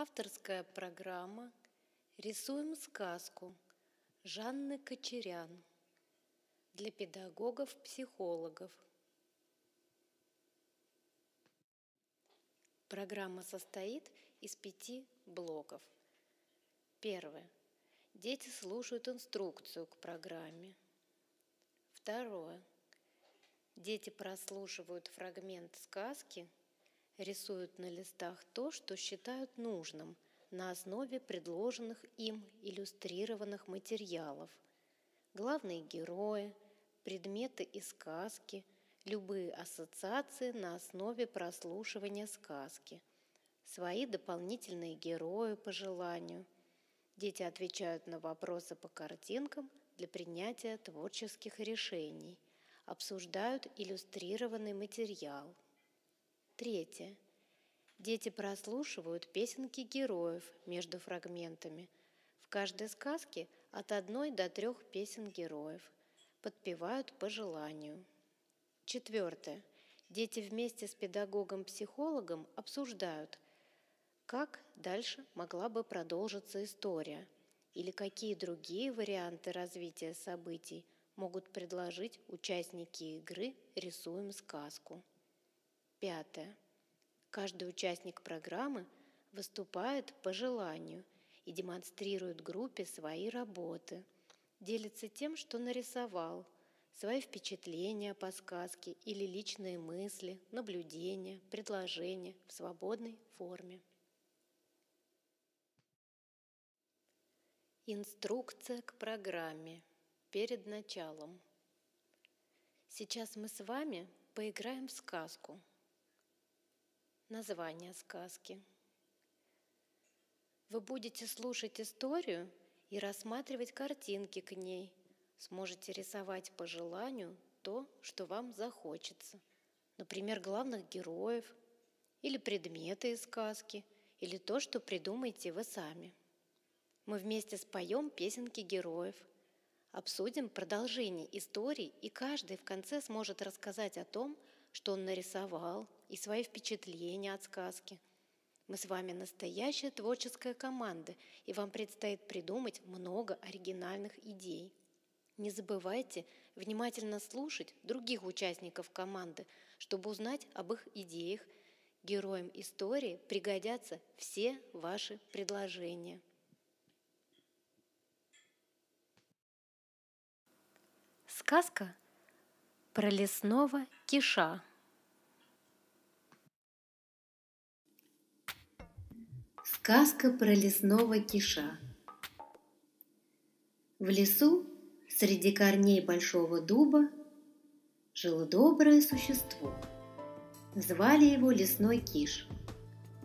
Авторская программа «Рисуем сказку» Жанны Кочерян для педагогов-психологов. Программа состоит из пяти блоков. Первое. Дети слушают инструкцию к программе. Второе. Дети прослушивают фрагмент сказки, рисуют на листах то, что считают нужным на основе предложенных им иллюстрированных материалов. Главные герои, предметы из сказки, любые ассоциации на основе прослушивания сказки, свои дополнительные герои по желанию. Дети отвечают на вопросы по картинкам для принятия творческих решений – обсуждают иллюстрированный материал. Третье. Дети прослушивают песенки героев между фрагментами. В каждой сказке от одной до трех песен героев. Подпевают по желанию. Четвертое. Дети вместе с педагогом-психологом обсуждают, как дальше могла бы продолжиться история или какие другие варианты развития событий – могут предложить участники игры «Рисуем сказку». Пятое. Каждый участник программы выступает по желанию и демонстрирует группе свои работы, делится тем, что нарисовал, свои впечатления по сказке или личные мысли, наблюдения, предложения в свободной форме. Инструкция к программе – перед началом. Сейчас мы с вами поиграем в сказку. Название сказки. Вы будете слушать историю и рассматривать картинки к ней. Сможете рисовать по желанию то, что вам захочется. Например, главных героев, или предметы из сказки, или то, что придумаете вы сами. Мы вместе споем песенки героев – Обсудим продолжение истории, и каждый в конце сможет рассказать о том, что он нарисовал, и свои впечатления от сказки. Мы с вами настоящая творческая команда, и вам предстоит придумать много оригинальных идей. Не забывайте внимательно слушать других участников команды, чтобы узнать об их идеях. Героям истории пригодятся все ваши предложения. Сказка про лесного киша. Сказка про лесного киша. В лесу среди корней большого дуба жило доброе существо. Звали его лесной киш.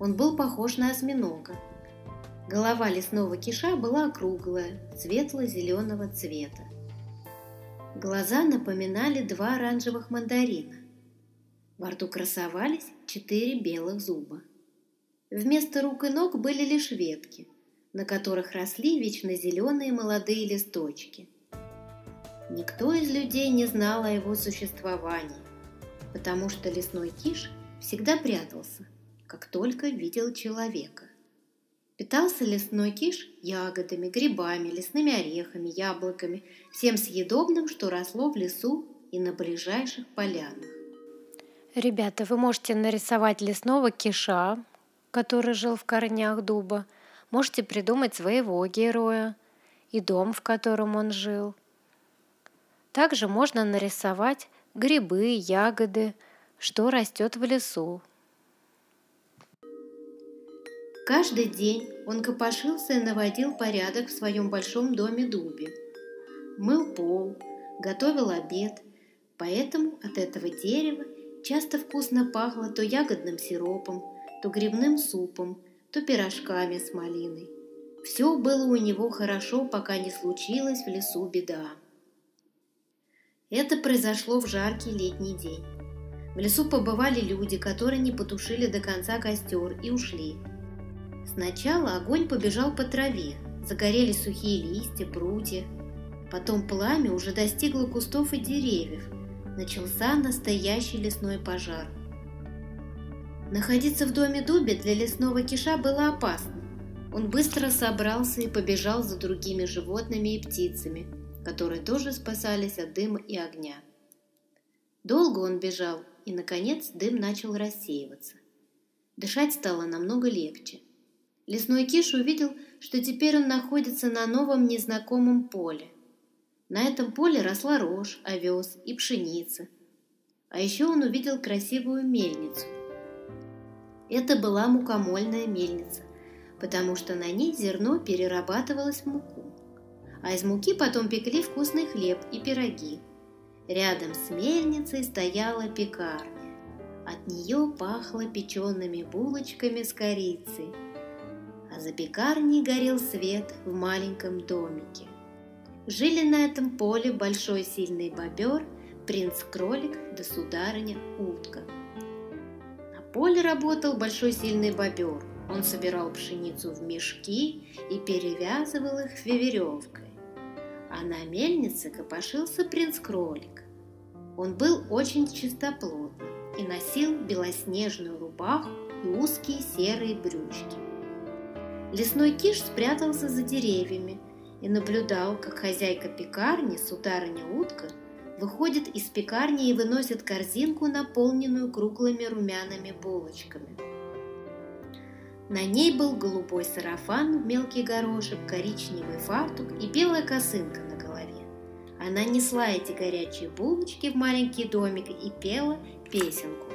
Он был похож на осьминога. Голова лесного киша была округлая, светло-зеленого цвета. Глаза напоминали два оранжевых мандарина. Во рту красовались четыре белых зуба. Вместо рук и ног были лишь ветки, на которых росли вечно зеленые молодые листочки. Никто из людей не знал о его существовании, потому что лесной киш всегда прятался, как только видел человека. Питался лесной киш ягодами, грибами, лесными орехами, яблоками, всем съедобным, что росло в лесу и на ближайших полянах. Ребята, вы можете нарисовать лесного киша, который жил в корнях дуба. Можете придумать своего героя и дом, в котором он жил. Также можно нарисовать грибы, ягоды, что растет в лесу, Каждый день он копошился и наводил порядок в своем большом доме дубе. Мыл пол, готовил обед, поэтому от этого дерева часто вкусно пахло то ягодным сиропом, то грибным супом, то пирожками с малиной. Все было у него хорошо, пока не случилась в лесу беда. Это произошло в жаркий летний день. В лесу побывали люди, которые не потушили до конца костер и ушли – Сначала огонь побежал по траве, загорелись сухие листья, прутья. Потом пламя уже достигло кустов и деревьев. Начался настоящий лесной пожар. Находиться в доме Дубе для лесного киша было опасно. Он быстро собрался и побежал за другими животными и птицами, которые тоже спасались от дыма и огня. Долго он бежал, и, наконец, дым начал рассеиваться. Дышать стало намного легче. Лесной киш увидел, что теперь он находится на новом незнакомом поле. На этом поле росла рожь, овес и пшеница. А еще он увидел красивую мельницу. Это была мукомольная мельница, потому что на ней зерно перерабатывалось в муку, а из муки потом пекли вкусный хлеб и пироги. Рядом с мельницей стояла пекарня. От нее пахло печеными булочками с корицей, а за пекарней горел свет в маленьком домике. Жили на этом поле большой сильный бобер, принц-кролик да сударыня-утка. Поле работал большой сильный бобер. Он собирал пшеницу в мешки и перевязывал их веревкой. А на мельнице копошился принц-кролик. Он был очень чистоплотным и носил белоснежную рубаху и узкие серые брючки. Лесной киш спрятался за деревьями и наблюдал, как хозяйка пекарни, сударыня утка, выходит из пекарни и выносит корзинку, наполненную круглыми румяными булочками. На ней был голубой сарафан в мелкий горошек, коричневый фартук и белая косынка на голове. Она несла эти горячие булочки в маленький домик и пела песенку.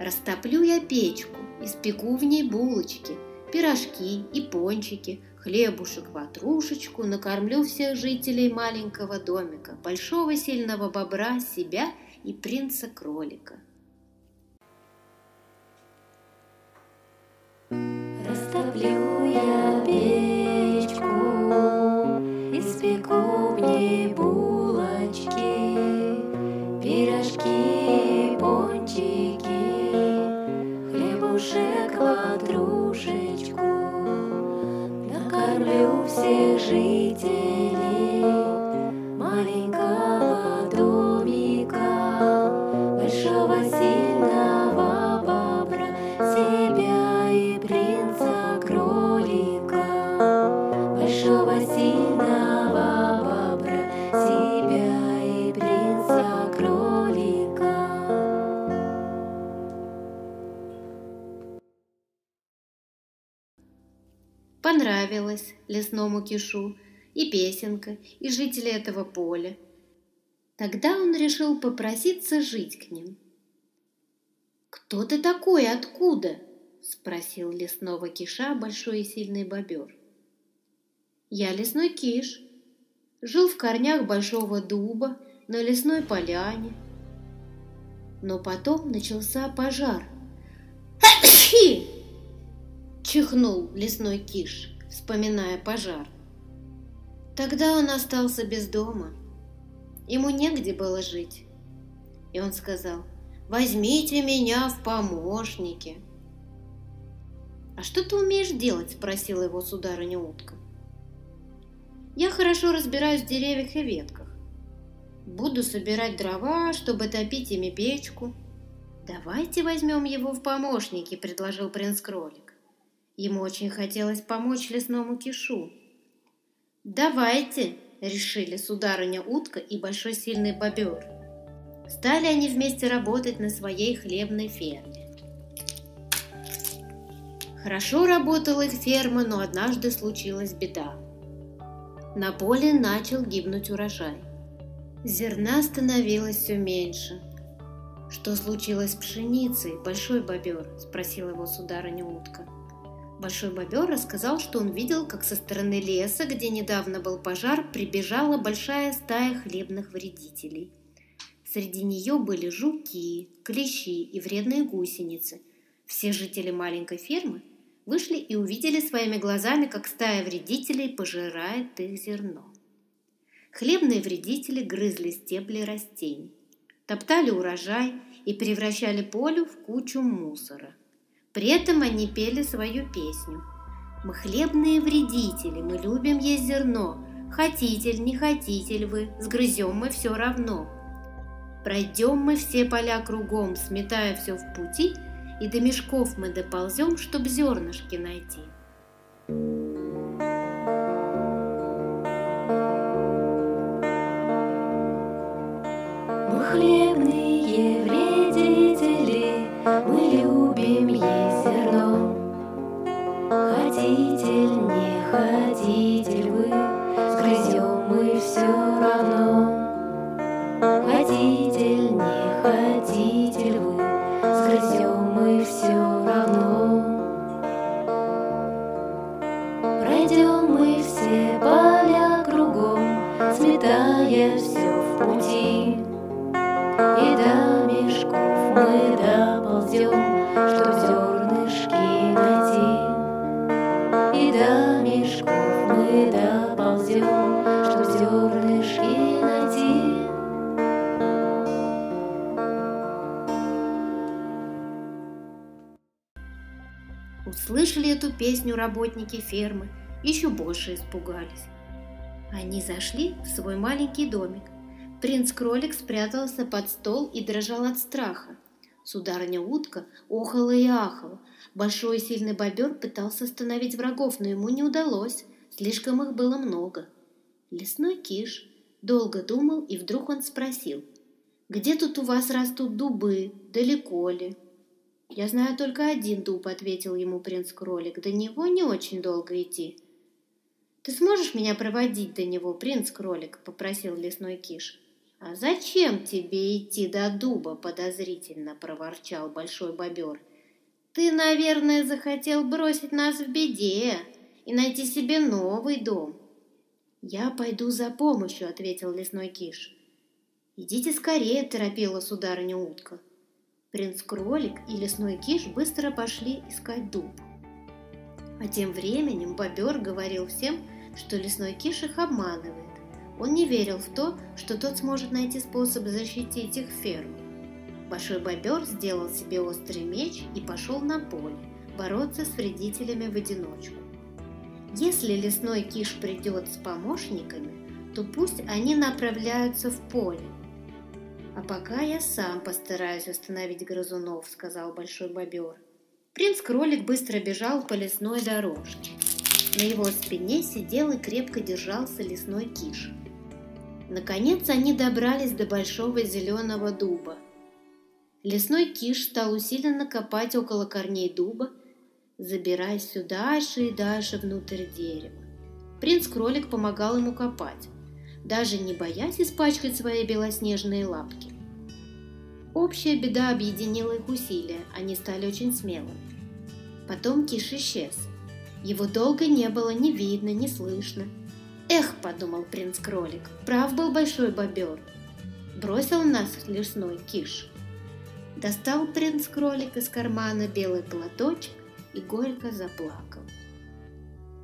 «Растоплю я печку, испеку в ней булочки, пирожки и пончики, хлебушек-ватрушечку, накормлю всех жителей маленького домика, большого сильного бобра, себя и принца-кролика. Растоплю я Понравилось лесному кишу и песенка, и жители этого поля. Тогда он решил попроситься жить к ним. «Кто ты такой? Откуда?» – спросил лесного киша большой и сильный бобер. «Я лесной киш. Жил в корнях большого дуба на лесной поляне. Но потом начался пожар. Чихнул лесной киш, вспоминая пожар. Тогда он остался без дома. Ему негде было жить. И он сказал, возьмите меня в помощники. «А что ты умеешь делать?» – спросила его сударыня утка. «Я хорошо разбираюсь в деревьях и ветках. Буду собирать дрова, чтобы топить ими печку». «Давайте возьмем его в помощники», – предложил принц-кролик. Ему очень хотелось помочь лесному кишу. «Давайте!» – решили сударыня утка и большой сильный бобер. Стали они вместе работать на своей хлебной ферме. Хорошо работала их ферма, но однажды случилась беда. На поле начал гибнуть урожай. Зерна становилось все меньше. «Что случилось с пшеницей, большой бобер?» – спросила его сударыня утка. Большой бобер рассказал, что он видел, как со стороны леса, где недавно был пожар, прибежала большая стая хлебных вредителей. Среди нее были жуки, клещи и вредные гусеницы. Все жители маленькой фермы вышли и увидели своими глазами, как стая вредителей пожирает их зерно. Хлебные вредители грызли стебли растений, топтали урожай и превращали поле в кучу мусора – при этом они пели свою песню. «Мы хлебные вредители, мы любим есть зерно. Хотите ли, не хотите ли вы, сгрызем мы все равно. Пройдем мы все поля кругом, сметая все в пути, и до мешков мы доползем, чтоб зернышки найти. Мы хлебные Услышали эту песню работники фермы, еще больше испугались. Они зашли в свой маленький домик. Принц-кролик спрятался под стол и дрожал от страха. Сударыня-утка охала и ахала. Большой и сильный бобер пытался остановить врагов, но ему не удалось. Слишком их было много. Лесной киш долго думал, и вдруг он спросил. «Где тут у вас растут дубы? Далеко ли?» «Я знаю только один дуб», — ответил ему принц-кролик. «До него не очень долго идти». «Ты сможешь меня проводить до него, принц-кролик?» — попросил лесной киш. «А зачем тебе идти до дуба?» — подозрительно проворчал большой бобер. «Ты, наверное, захотел бросить нас в беде и найти себе новый дом». «Я пойду за помощью», — ответил лесной киш. «Идите скорее», — торопила сударыня утка. Принц-кролик и лесной киш быстро пошли искать дуб. А тем временем бобер говорил всем, что лесной киш их обманывает. Он не верил в то, что тот сможет найти способ защитить их ферму. Большой бобер сделал себе острый меч и пошел на поле бороться с вредителями в одиночку. Если лесной киш придет с помощниками, то пусть они направляются в поле, «А пока я сам постараюсь остановить грызунов», — сказал большой бобер. Принц-кролик быстро бежал по лесной дорожке. На его спине сидел и крепко держался лесной киш. Наконец они добрались до большого зеленого дуба. Лесной киш стал усиленно копать около корней дуба, забираясь все дальше и дальше внутрь дерева. Принц-кролик помогал ему копать даже не боясь испачкать свои белоснежные лапки. Общая беда объединила их усилия, они стали очень смелыми. Потом Киш исчез. Его долго не было ни видно, ни слышно. «Эх», — подумал принц-кролик, — «прав был большой бобер». Бросил нас лесной Киш. Достал принц-кролик из кармана белый платочек и горько заплакал.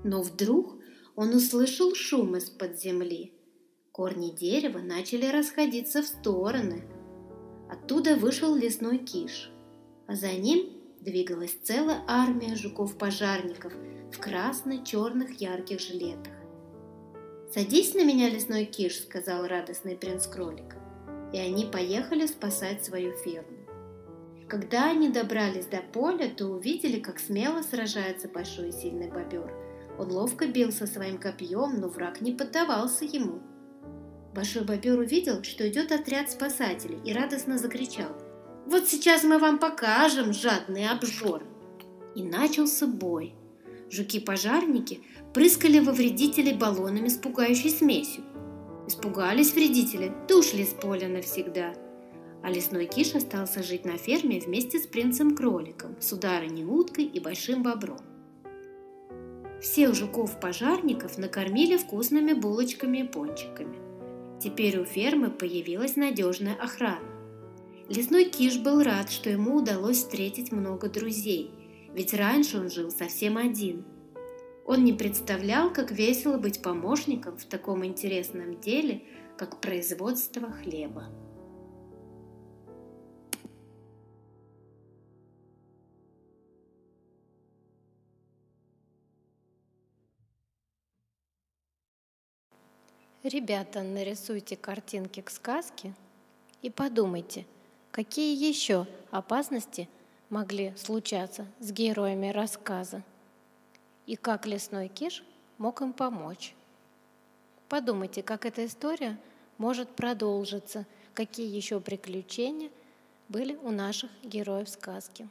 Но вдруг он услышал шум из-под земли. Корни дерева начали расходиться в стороны. Оттуда вышел лесной киш, а за ним двигалась целая армия жуков-пожарников в красно-черных ярких жилетах. «Садись на меня, лесной киш», — сказал радостный принц-кролик. И они поехали спасать свою ферму. Когда они добрались до поля, то увидели, как смело сражается большой и сильный бобер. Он ловко бился своим копьем, но враг не поддавался ему — Большой бобер увидел, что идет отряд спасателей и радостно закричал. «Вот сейчас мы вам покажем, жадные обжоры!» И начался бой. Жуки-пожарники прыскали во вредителей баллонами с пугающей смесью. Испугались вредители, да ушли с поля навсегда. А лесной киш остался жить на ферме вместе с принцем-кроликом, сударыней уткой и большим бобром. Всех жуков-пожарников накормили вкусными булочками и пончиками. Теперь у фермы появилась надежная охрана. Лесной Киш был рад, что ему удалось встретить много друзей, ведь раньше он жил совсем один. Он не представлял, как весело быть помощником в таком интересном деле, как производство хлеба. Ребята, нарисуйте картинки к сказке и подумайте, какие еще опасности могли случаться с героями рассказа и как лесной киш мог им помочь. Подумайте, как эта история может продолжиться, какие еще приключения были у наших героев сказки.